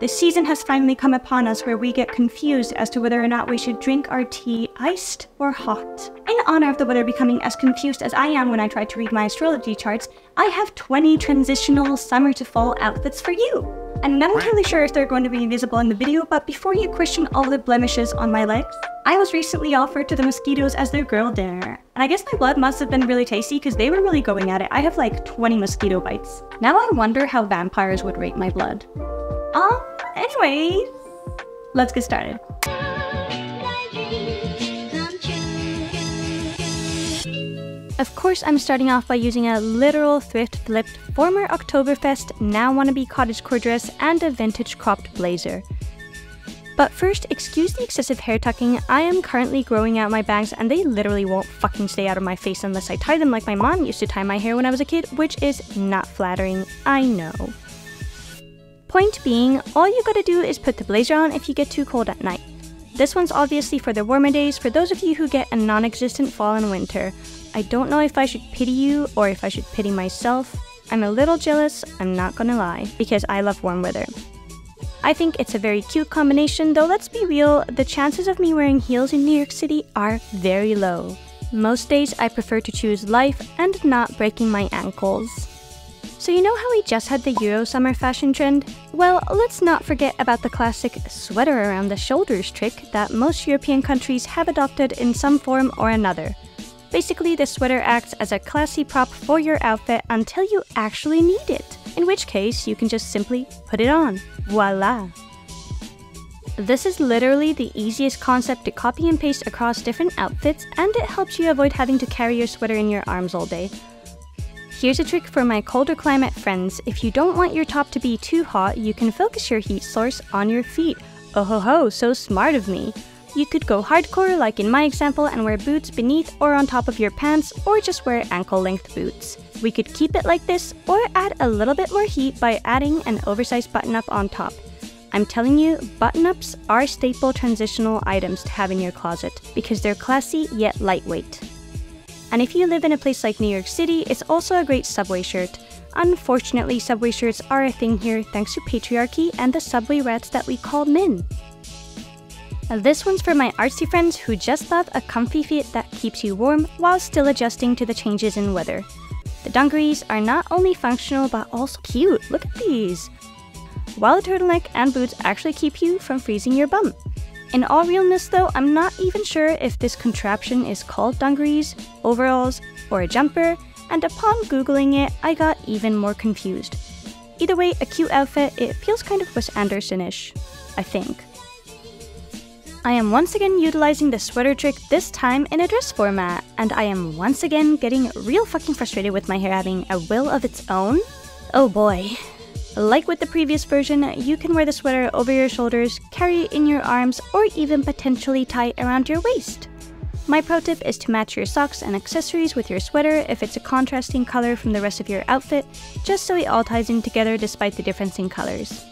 The season has finally come upon us where we get confused as to whether or not we should drink our tea iced or hot. In honor of the weather becoming as confused as I am when I try to read my astrology charts, I have 20 transitional summer to fall outfits for you. I'm not entirely sure if they're going to be visible in the video, but before you question all the blemishes on my legs, I was recently offered to the mosquitoes as their girl dinner. And I guess my blood must have been really tasty because they were really going at it. I have like 20 mosquito bites. Now I wonder how vampires would rate my blood. Um, anyways, let's get started. Of course, I'm starting off by using a literal thrift flipped former Oktoberfest, now wannabe cottagecore dress, and a vintage cropped blazer. But first, excuse the excessive hair tucking, I am currently growing out my bangs and they literally won't fucking stay out of my face unless I tie them like my mom used to tie my hair when I was a kid, which is not flattering, I know. Point being, all you gotta do is put the blazer on if you get too cold at night. This one's obviously for the warmer days for those of you who get a non-existent fall and winter. I don't know if I should pity you or if I should pity myself. I'm a little jealous, I'm not gonna lie, because I love warm weather. I think it's a very cute combination, though let's be real, the chances of me wearing heels in New York City are very low. Most days I prefer to choose life and not breaking my ankles. So you know how we just had the Euro summer fashion trend? Well, let's not forget about the classic sweater around the shoulders trick that most European countries have adopted in some form or another. Basically, the sweater acts as a classy prop for your outfit until you actually need it, in which case you can just simply put it on. Voila! This is literally the easiest concept to copy and paste across different outfits, and it helps you avoid having to carry your sweater in your arms all day. Here's a trick for my colder climate friends. If you don't want your top to be too hot, you can focus your heat source on your feet. Oh ho ho, so smart of me. You could go hardcore like in my example and wear boots beneath or on top of your pants or just wear ankle length boots. We could keep it like this or add a little bit more heat by adding an oversized button up on top. I'm telling you, button ups are staple transitional items to have in your closet because they're classy yet lightweight. And if you live in a place like New York City, it's also a great subway shirt. Unfortunately, subway shirts are a thing here thanks to patriarchy and the subway rats that we call men. This one's for my artsy friends who just love a comfy fit that keeps you warm while still adjusting to the changes in weather. The dungarees are not only functional but also cute. Look at these! While the turtleneck and boots actually keep you from freezing your bum. In all realness though, I'm not even sure if this contraption is called dungarees, overalls, or a jumper, and upon googling it, I got even more confused. Either way, a cute outfit, it feels kind of Wes Anderson-ish, I think. I am once again utilizing the sweater trick, this time in a dress format, and I am once again getting real fucking frustrated with my hair having a will of its own. Oh boy. Like with the previous version, you can wear the sweater over your shoulders, carry it in your arms, or even potentially tie it around your waist. My pro tip is to match your socks and accessories with your sweater if it's a contrasting color from the rest of your outfit, just so it all ties in together despite the difference in colors.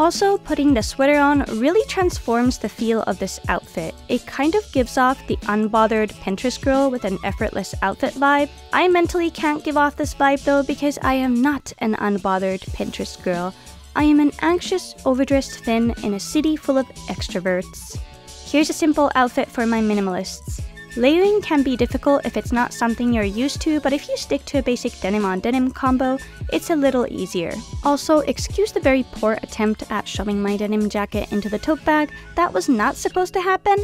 Also, putting the sweater on really transforms the feel of this outfit. It kind of gives off the unbothered Pinterest girl with an effortless outfit vibe. I mentally can't give off this vibe though because I am not an unbothered Pinterest girl. I am an anxious, overdressed thin in a city full of extroverts. Here's a simple outfit for my minimalists. Layering can be difficult if it's not something you're used to, but if you stick to a basic denim on denim combo, it's a little easier. Also, excuse the very poor attempt at shoving my denim jacket into the tote bag, that was not supposed to happen.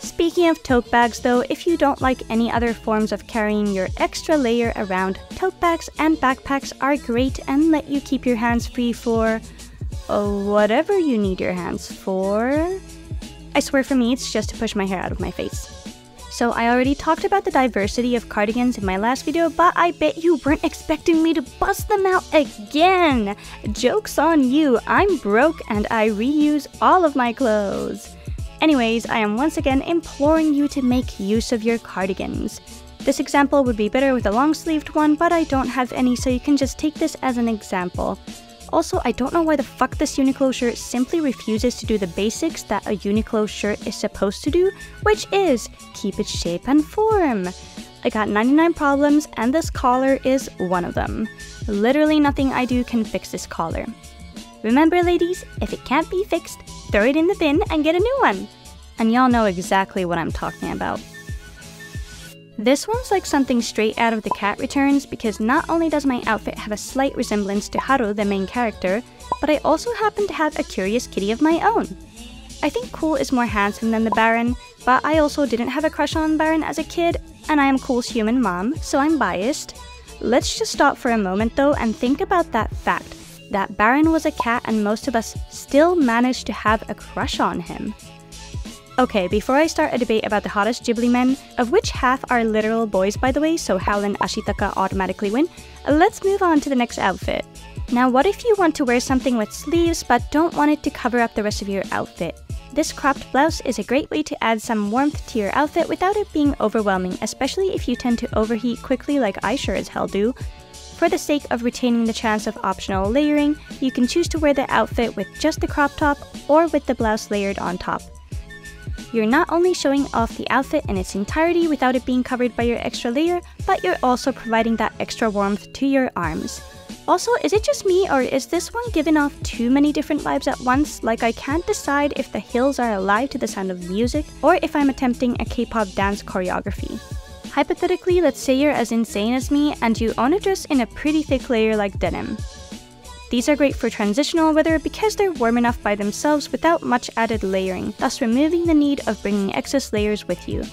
Speaking of tote bags though, if you don't like any other forms of carrying your extra layer around, tote bags and backpacks are great and let you keep your hands free for... Oh, whatever you need your hands for. I swear for me, it's just to push my hair out of my face. So I already talked about the diversity of cardigans in my last video, but I bet you weren't expecting me to bust them out again! Joke's on you, I'm broke and I reuse all of my clothes. Anyways, I am once again imploring you to make use of your cardigans. This example would be better with a long sleeved one, but I don't have any so you can just take this as an example. Also, I don't know why the fuck this Uniqlo shirt simply refuses to do the basics that a Uniqlo shirt is supposed to do, which is keep its shape and form. I got 99 problems and this collar is one of them. Literally nothing I do can fix this collar. Remember ladies, if it can't be fixed, throw it in the bin and get a new one. And y'all know exactly what I'm talking about. This one's like something straight out of the Cat Returns because not only does my outfit have a slight resemblance to Haru, the main character, but I also happen to have a curious kitty of my own. I think Cool is more handsome than the Baron, but I also didn't have a crush on Baron as a kid, and I am Cool's human mom, so I'm biased. Let's just stop for a moment though and think about that fact that Baron was a cat and most of us still managed to have a crush on him. Okay, before I start a debate about the hottest Ghibli men, of which half are literal boys by the way, so Howl and Ashitaka automatically win, let's move on to the next outfit. Now what if you want to wear something with sleeves but don't want it to cover up the rest of your outfit? This cropped blouse is a great way to add some warmth to your outfit without it being overwhelming, especially if you tend to overheat quickly like I sure as hell do. For the sake of retaining the chance of optional layering, you can choose to wear the outfit with just the crop top or with the blouse layered on top. You're not only showing off the outfit in its entirety without it being covered by your extra layer, but you're also providing that extra warmth to your arms. Also, is it just me or is this one giving off too many different vibes at once? Like I can't decide if the hills are alive to the sound of music or if I'm attempting a K-pop dance choreography. Hypothetically, let's say you're as insane as me and you own a dress in a pretty thick layer like denim. These are great for transitional weather because they're warm enough by themselves without much added layering, thus removing the need of bringing excess layers with you.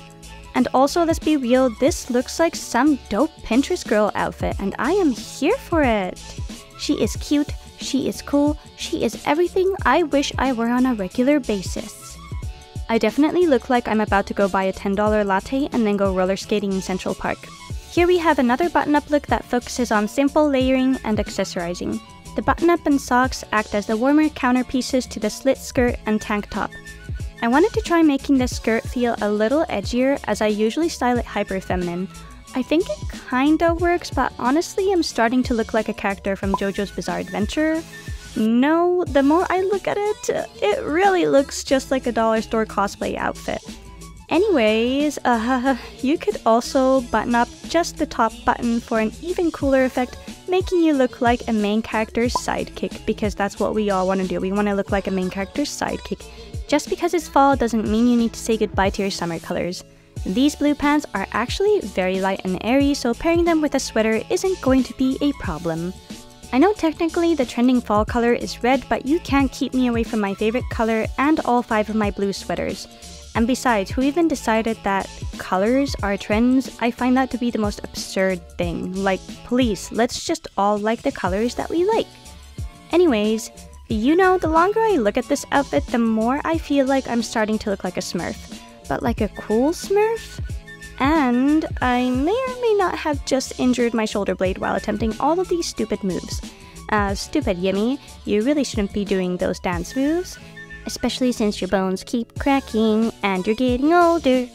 And also, let's be real, this looks like some dope Pinterest girl outfit, and I am here for it. She is cute, she is cool, she is everything I wish I were on a regular basis. I definitely look like I'm about to go buy a $10 latte and then go roller skating in Central Park. Here we have another button-up look that focuses on simple layering and accessorizing. The button-up and socks act as the warmer counterpieces to the slit skirt and tank top, I wanted to try making this skirt feel a little edgier as I usually style it hyper feminine. I think it kinda works, but honestly I'm starting to look like a character from JoJo's Bizarre Adventure. No, the more I look at it, it really looks just like a dollar store cosplay outfit. Anyways, uh, you could also button up just the top button for an even cooler effect, making you look like a main character's sidekick, because that's what we all want to do. We want to look like a main character's sidekick. Just because it's fall doesn't mean you need to say goodbye to your summer colors. These blue pants are actually very light and airy, so pairing them with a sweater isn't going to be a problem. I know technically the trending fall color is red, but you can't keep me away from my favorite color and all five of my blue sweaters. And besides, who even decided that colors are trends? I find that to be the most absurd thing. Like, please, let's just all like the colors that we like. Anyways, you know, the longer I look at this outfit, the more I feel like I'm starting to look like a smurf. But like a cool smurf? And I may or may not have just injured my shoulder blade while attempting all of these stupid moves. Uh, stupid Yemi, you really shouldn't be doing those dance moves. Especially since your bones keep cracking and you're getting older.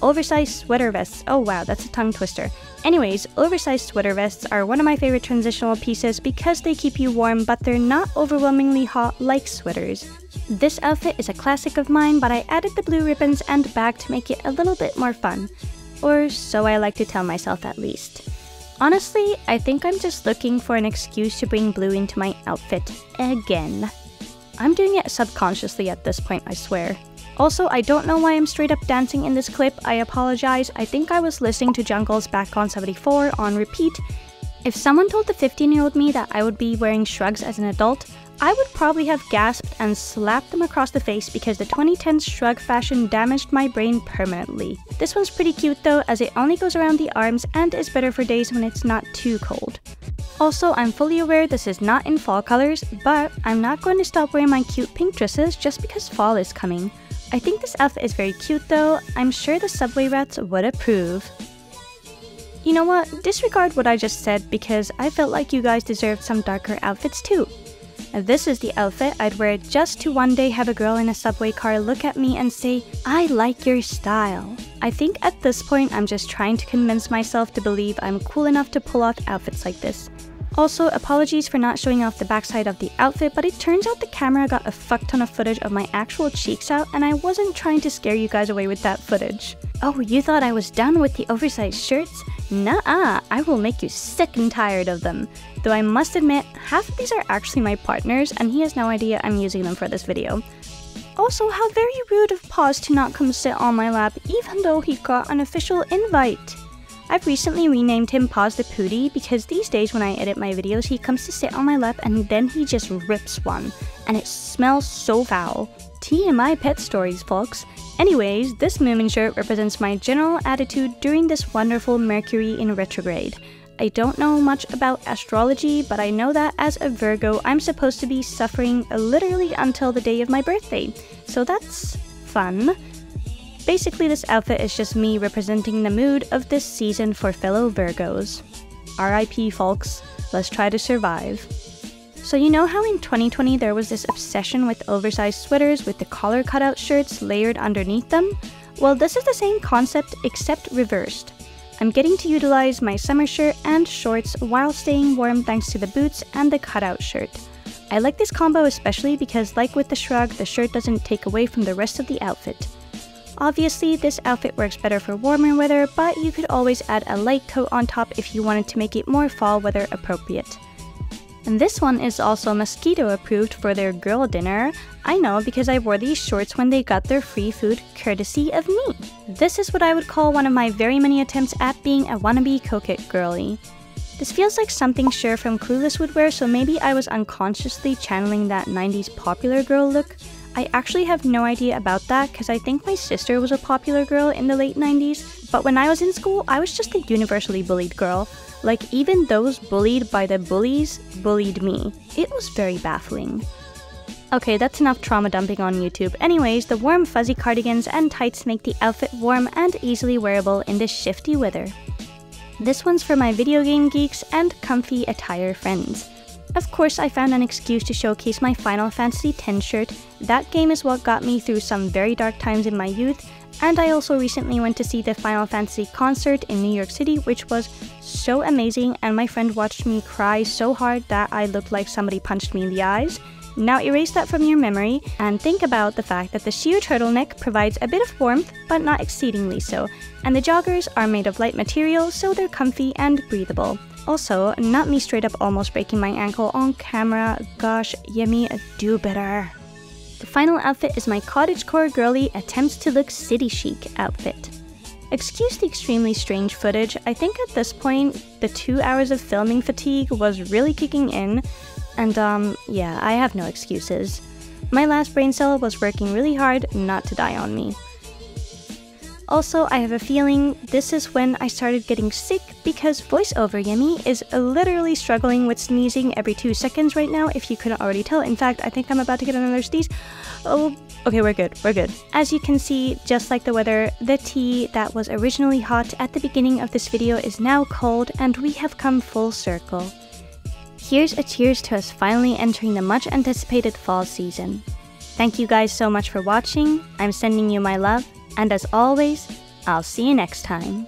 Oversized sweater vests. Oh wow, that's a tongue twister. Anyways, oversized sweater vests are one of my favorite transitional pieces because they keep you warm but they're not overwhelmingly hot like sweaters. This outfit is a classic of mine but I added the blue ribbons and bag to make it a little bit more fun. Or so I like to tell myself at least. Honestly, I think I'm just looking for an excuse to bring blue into my outfit again. I'm doing it subconsciously at this point, I swear. Also, I don't know why I'm straight up dancing in this clip, I apologize, I think I was listening to Jungle's Back on 74 on repeat. If someone told the 15 year old me that I would be wearing shrugs as an adult, I would probably have gasped and slapped them across the face because the 2010s shrug fashion damaged my brain permanently. This one's pretty cute though, as it only goes around the arms and is better for days when it's not too cold. Also, I'm fully aware this is not in fall colors, but I'm not going to stop wearing my cute pink dresses just because fall is coming. I think this outfit is very cute though. I'm sure the subway rats would approve. You know what? Disregard what I just said because I felt like you guys deserved some darker outfits too. Uh, this is the outfit I'd wear just to one day have a girl in a subway car look at me and say, I like your style. I think at this point I'm just trying to convince myself to believe I'm cool enough to pull off outfits like this. Also, apologies for not showing off the backside of the outfit, but it turns out the camera got a fuck ton of footage of my actual cheeks out and I wasn't trying to scare you guys away with that footage. Oh, you thought I was done with the oversized shirts? Nuh-uh, I will make you sick and tired of them. Though I must admit, half of these are actually my partner's and he has no idea I'm using them for this video. Also, how very rude of Paws to not come sit on my lap even though he got an official invite. I've recently renamed him Paws the Pootie because these days when I edit my videos he comes to sit on my lap and then he just rips one, and it smells so foul. TMI pet stories folks. Anyways, this Moomin shirt represents my general attitude during this wonderful Mercury in retrograde. I don't know much about astrology, but I know that as a Virgo, I'm supposed to be suffering literally until the day of my birthday. So that's fun. Basically, this outfit is just me representing the mood of this season for fellow Virgos. RIP, folks. Let's try to survive. So, you know how in 2020 there was this obsession with oversized sweaters with the collar cutout shirts layered underneath them? Well, this is the same concept except reversed. I'm getting to utilize my summer shirt and shorts while staying warm thanks to the boots and the cutout shirt. I like this combo especially because like with the shrug, the shirt doesn't take away from the rest of the outfit. Obviously, this outfit works better for warmer weather, but you could always add a light coat on top if you wanted to make it more fall weather appropriate. And this one is also mosquito approved for their girl dinner. I know because I wore these shorts when they got their free food courtesy of me. This is what I would call one of my very many attempts at being a wannabe coquette girly. This feels like something Cher from Clueless would wear, so maybe I was unconsciously channeling that 90s popular girl look. I actually have no idea about that because I think my sister was a popular girl in the late 90s, but when I was in school, I was just a universally bullied girl. Like, even those bullied by the bullies bullied me. It was very baffling. Okay, that's enough trauma dumping on YouTube. Anyways, the warm fuzzy cardigans and tights make the outfit warm and easily wearable in this shifty weather. This one's for my video game geeks and comfy attire friends. Of course, I found an excuse to showcase my Final Fantasy X shirt. That game is what got me through some very dark times in my youth, and I also recently went to see the Final Fantasy concert in New York City, which was so amazing, and my friend watched me cry so hard that I looked like somebody punched me in the eyes. Now erase that from your memory and think about the fact that the sheer turtleneck provides a bit of warmth, but not exceedingly so, and the joggers are made of light material so they're comfy and breathable. Also, not me straight up almost breaking my ankle on camera, gosh, Yemi, do better. The final outfit is my cottagecore girly attempts to look city chic outfit. Excuse the extremely strange footage, I think at this point, the two hours of filming fatigue was really kicking in, and um, yeah, I have no excuses. My last brain cell was working really hard not to die on me. Also, I have a feeling this is when I started getting sick because voiceover Yemi is literally struggling with sneezing every two seconds right now, if you couldn't already tell. In fact, I think I'm about to get another sneeze. Oh, okay, we're good, we're good. As you can see, just like the weather, the tea that was originally hot at the beginning of this video is now cold and we have come full circle. Here's a cheers to us finally entering the much anticipated fall season. Thank you guys so much for watching, I'm sending you my love, and as always, I'll see you next time.